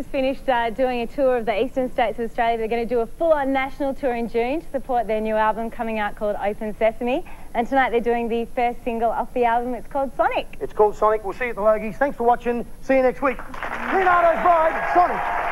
Just finished uh, doing a tour of the eastern states of Australia. They're going to do a full-on national tour in June to support their new album coming out called Open Sesame. And tonight they're doing the first single off the album. It's called Sonic. It's called Sonic. We'll see you at the Logies. Thanks for watching. See you next week. Leonardo's Bride, Sonic.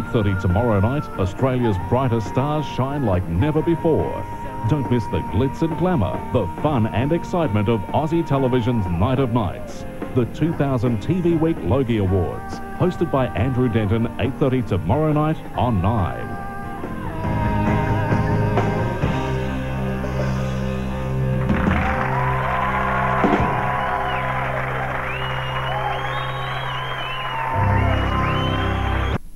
Eight thirty tomorrow night, Australia's brightest stars shine like never before. Don't miss the glitz and glamour, the fun and excitement of Aussie television's Night of Nights. The 2000 TV Week Logie Awards, hosted by Andrew Denton, 8.30 tomorrow night on 9.